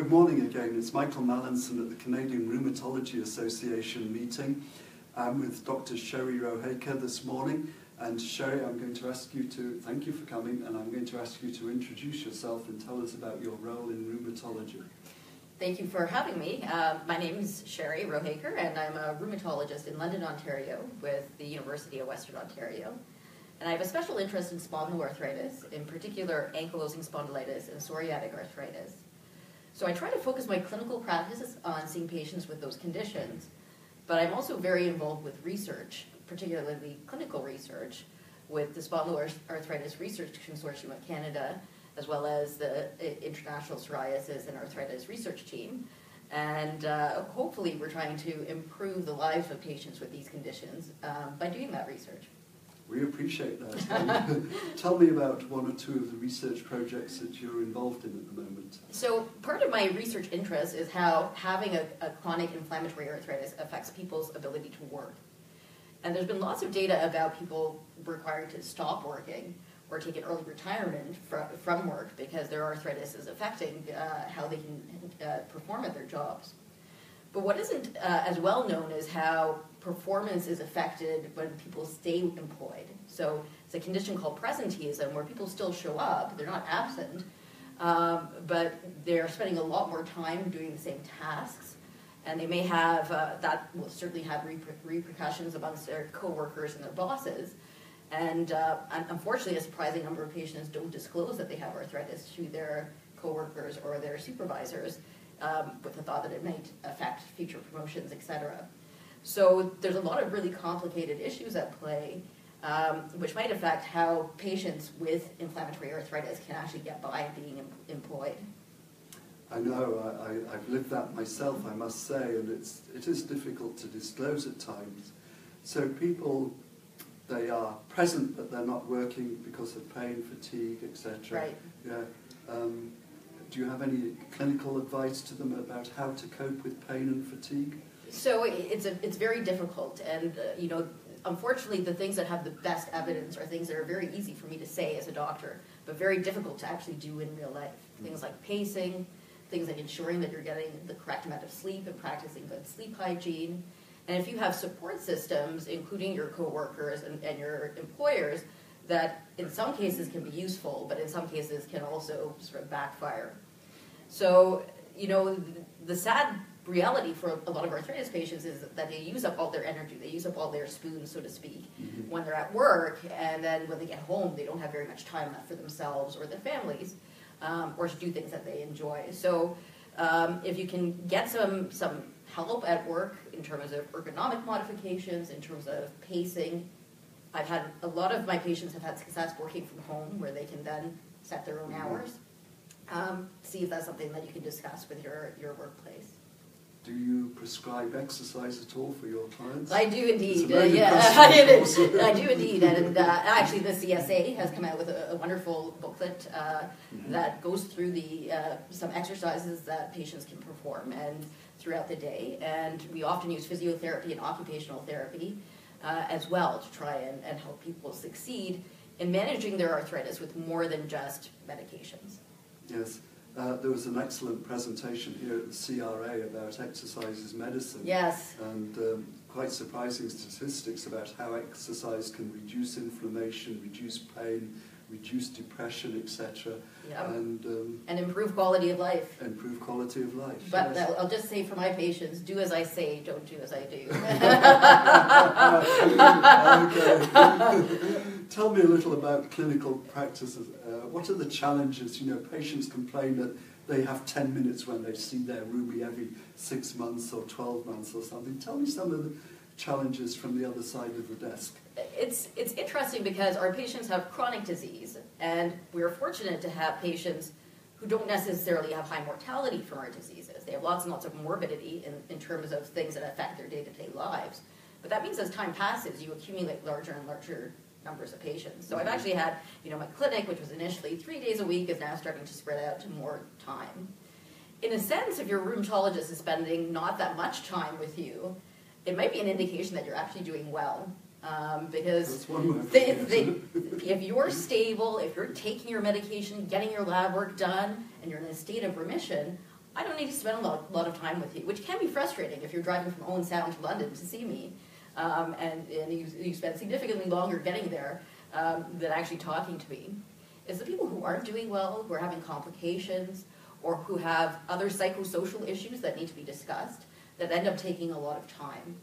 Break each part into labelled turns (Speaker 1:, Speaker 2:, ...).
Speaker 1: Good morning again. It's Michael Mallinson at the Canadian Rheumatology Association meeting. I'm with Dr. Sherry Rohekar this morning. And Sherry, I'm going to ask you to, thank you for coming, and I'm going to ask you to introduce yourself and tell us about your role in rheumatology.
Speaker 2: Thank you for having me. Uh, my name is Sherry Rohekar, and I'm a rheumatologist in London, Ontario, with the University of Western Ontario. And I have a special interest in spondyloarthritis, in particular ankylosing spondylitis and psoriatic arthritis. So I try to focus my clinical practice on seeing patients with those conditions, but I'm also very involved with research, particularly clinical research, with the Spondyloarthritis Research Consortium of Canada, as well as the International Psoriasis and Arthritis Research Team. And uh, hopefully we're trying to improve the lives of patients with these conditions um, by doing that research.
Speaker 1: We appreciate that. Tell me about one or two of the research projects that you're involved in at the moment.
Speaker 2: So part of my research interest is how having a, a chronic inflammatory arthritis affects people's ability to work. And there's been lots of data about people required to stop working or take an early retirement fr from work because their arthritis is affecting uh, how they can uh, perform at their jobs. But what isn't uh, as well known is how performance is affected when people stay employed. So it's a condition called presenteeism where people still show up, they're not absent, um, but they're spending a lot more time doing the same tasks. And they may have, uh, that will certainly have reper repercussions amongst their coworkers and their bosses. And uh, unfortunately, a surprising number of patients don't disclose that they have arthritis to their coworkers or their supervisors um, with the thought that it might affect future promotions, et cetera. So there's a lot of really complicated issues at play, um, which might affect how patients with inflammatory arthritis can actually get by being em employed.
Speaker 1: I know, I, have lived that myself, I must say, and it's, it is difficult to disclose at times. So people, they are present, but they're not working because of pain, fatigue, etc.
Speaker 2: Right.
Speaker 1: Yeah. Um, do you have any clinical advice to them about how to cope with pain and fatigue?
Speaker 2: So it's a, it's very difficult, and uh, you know, unfortunately, the things that have the best evidence are things that are very easy for me to say as a doctor, but very difficult to actually do in real life. Things like pacing, things like ensuring that you're getting the correct amount of sleep and practicing good sleep hygiene. And if you have support systems, including your coworkers and, and your employers, that in some cases can be useful, but in some cases can also sort of backfire. So, you know, the, sad reality for a lot of arthritis patients is that they use up all their energy, they use up all their spoons, so to speak, mm-hmm. when they're at work, and then when they get home, they don't have very much time left for themselves or their families, um, or to do things that they enjoy. So, um, if you can get some some help at work in terms of ergonomic modifications, in terms of pacing, I've had a lot of my patients have had success working from home, where they can then set their own mm-hmm. hours. Um, see if that's something that you can discuss with your your workplace.
Speaker 1: Do you prescribe exercise at all for your clients?
Speaker 2: I do indeed. Uh, yeah, I do indeed. And uh, actually, the CSA has come out with a, a wonderful booklet uh, mm-hmm. that goes through the uh, some exercises that patients can perform and throughout the day. And we often use physiotherapy and occupational therapy uh, as well to try and, and help people succeed in managing their arthritis with more than just medications.
Speaker 1: Yes. Uh, there was an excellent presentation here at the CRA about exercise as medicine.
Speaker 2: Yes.
Speaker 1: And um, quite surprising statistics about how exercise can reduce inflammation, reduce pain, reduce depression, etc.
Speaker 2: Yep. And, um, and improve quality of life.
Speaker 1: Improve quality of life.
Speaker 2: But yes. I'll just say for my patients, do as I say, don't do as I do.
Speaker 1: okay. Tell me a little about clinical practices. Uh, what are the challenges? You know, patients complain that they have 10 minutes when they see their rheumy every six months or 12 months or something. Tell me some of the challenges from the other side of the desk.
Speaker 2: It's, it's interesting because our patients have chronic disease, and we're fortunate to have patients who don't necessarily have high mortality from our diseases. They have lots and lots of morbidity in, in terms of things that affect their day-to-day -day lives. But that means as time passes, you accumulate larger and larger numbers of patients. So I've mm-hmm. actually had, you know, my clinic, which was initially three days a week, is now starting to spread out to more time. In a sense, if your rheumatologist is spending not that much time with you, it might be an indication that you're actually doing well. Um, because they, they, if you're stable, if you're taking your medication, getting your lab work done, and you're in a state of remission, I don't need to spend a lot, lot of time with you, which can be frustrating if you're driving from Owen Sound to London to see me, um, and, and you, you spend significantly longer getting there um, than actually talking to me. Is the people who aren't doing well, who are having complications, or who have other psychosocial issues that need to be discussed that end up taking a lot of time.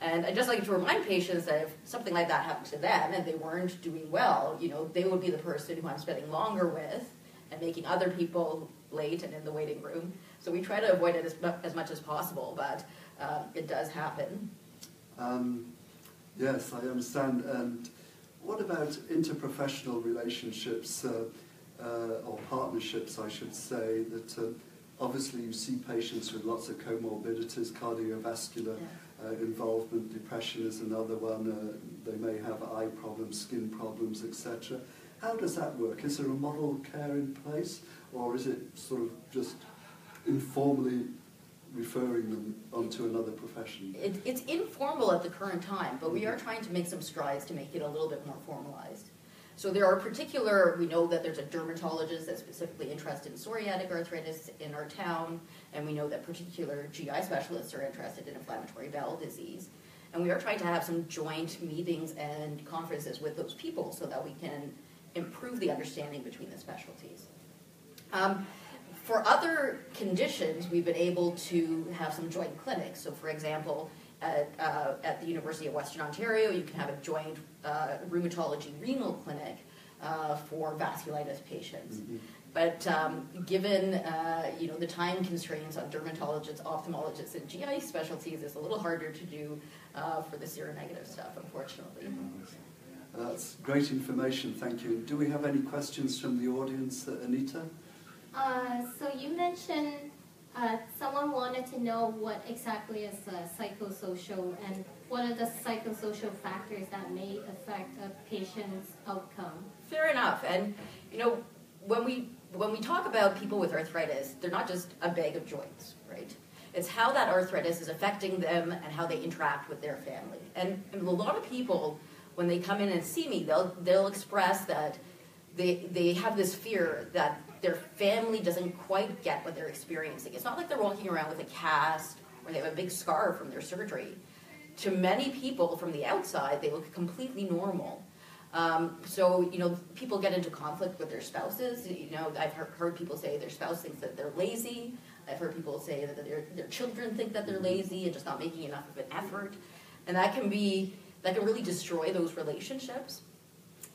Speaker 2: And I just like to remind patients that if something like that happened to them and they weren't doing well, you know, they would be the person who I'm spending longer with and making other people late and in the waiting room. So we try to avoid it as, as much as possible, but uh, it does happen.
Speaker 1: Um, yes, I understand. And what about interprofessional relationships uh, uh, or partnerships, I should say, that uh, obviously you see patients with lots of comorbidities, cardiovascular
Speaker 2: Yeah.
Speaker 1: Uh, involvement, depression is another one, uh, they may have eye problems, skin problems, etc. How does that work? Is there a model care in place, or is it sort of just informally referring them onto another profession?
Speaker 2: It, it's informal at the current time, but we are trying to make some strides to make it a little bit more formalized. So there are particular, we know that there's a dermatologist that's specifically interested in psoriatic arthritis in our town, and we know that particular GI specialists are interested in inflammatory bowel disease. And we are trying to have some joint meetings and conferences with those people so that we can improve the understanding between the specialties. Um, for other conditions, we've been able to have some joint clinics. So, for example, at, uh, at the University of Western Ontario, you can have a joint uh, rheumatology renal clinic uh, for vasculitis patients.
Speaker 1: Mhm.
Speaker 2: But um, given uh, you know the time constraints on dermatologists, ophthalmologists, and GI specialties, it's a little harder to do uh, for the seronegative stuff, unfortunately.
Speaker 1: That's great information, thank you. Do we have any questions from the audience, uh, Anita?
Speaker 3: Uh, so you mentioned uh, someone wanted to know what exactly is uh, psychosocial and what are the psychosocial factors that may affect a patient's outcome.
Speaker 2: Fair enough. And you know, when we when we talk about people with arthritis, they're not just a bag of joints, right? It's how that arthritis is affecting them and how they interact with their family. And, and a lot of people, when they come in and see me, they'll they'll express that they they have this fear that their family doesn't quite get what they're experiencing. It's not like they're walking around with a cast or they have a big scar from their surgery. To many people from the outside, they look completely normal. Um, so, you know, people get into conflict with their spouses. You know, I've heard, heard people say their spouse thinks that they're lazy. I've heard people say that their, their children think that they're lazy and just not making enough of an effort. And that can be, that can really destroy those relationships.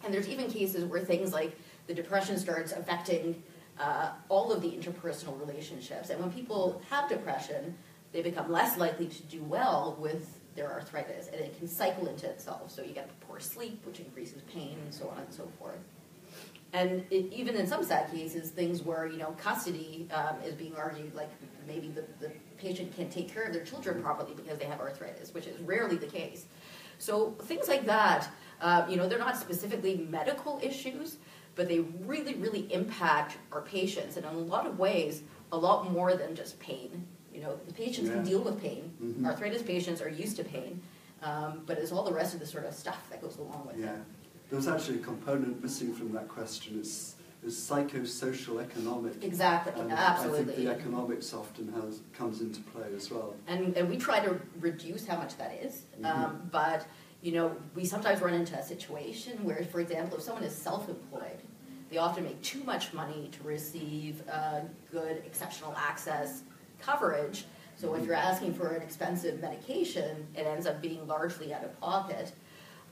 Speaker 2: And there's even cases where things like the depression starts affecting uh, all of the interpersonal relationships. And when people have depression, they become less likely to do well with their arthritis, and it can cycle into itself. So you get poor sleep, which increases pain, and so on and so forth. And it, even in some sad cases, things where you know custody um, is being argued, like maybe the, the patient can't take care of their children properly because they have arthritis, which is rarely the case. So things like that, uh, you know, they're not specifically medical issues, but they really, really impact our patients, and in a lot of ways, a lot more than just pain. You know, the patients can deal with pain.
Speaker 1: Mhm.
Speaker 2: Arthritis patients are used to pain, um, but it's all the rest of the sort of stuff that goes along with
Speaker 1: Yeah.
Speaker 2: it.
Speaker 1: There was actually a component missing from that question. It's, it's psychosocial economic.
Speaker 2: Exactly,
Speaker 1: And I think the economics often has, comes into play as well.
Speaker 2: and, and we try to reduce how much that is.
Speaker 1: Mhm.
Speaker 2: Um, but you know, we sometimes run into a situation where, for example, if someone is self-employed, they often make too much money to receive uh, good exceptional access coverage. So if you're asking for an expensive medication, it ends up being largely out of pocket.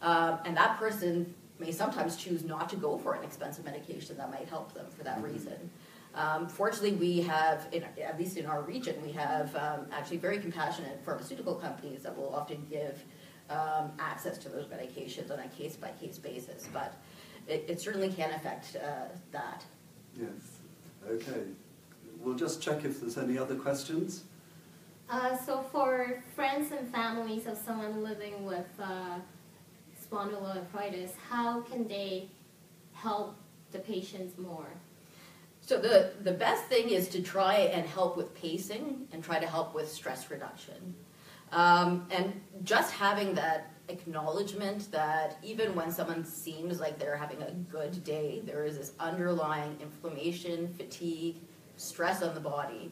Speaker 2: Um, and that person may sometimes choose not to go for an expensive medication that might help them for that
Speaker 1: Mhm.
Speaker 2: reason. Um, fortunately, we have, in, at least in our region, we have um, actually very compassionate pharmaceutical companies that will often give um, access to those medications on a case by case basis. But it, it certainly can affect uh, that.
Speaker 1: Yes. Okay. We'll just check if there's any other questions.
Speaker 3: Uh, so for friends and families of someone living with uh, spondyloarthritis, how can they help the patients more?
Speaker 2: So the, the best thing is to try and help with pacing and try to help with stress reduction. Um, and just having that acknowledgement that even when someone seems like they're having a good day, there is this underlying inflammation, fatigue, stress on the body.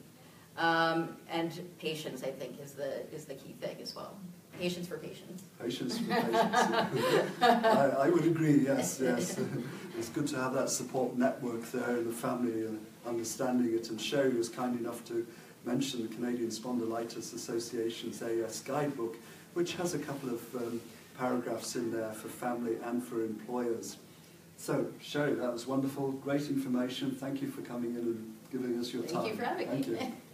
Speaker 2: Um, and patience, I think, is the, is the key thing as well. Patience for patients.
Speaker 1: Patience for patience. I, I would agree, yes, yes. It's good to have that support network there in the family and understanding it. And Sherry was kind enough to mention the Canadian Spondylitis Association's AS guidebook, which has a couple of um, paragraphs in there for family and for employers. So, Sherry, that was wonderful, great information. Thank you for coming in and giving us your
Speaker 2: Thank
Speaker 1: time.
Speaker 2: you for having
Speaker 1: Thank
Speaker 2: me.
Speaker 1: you.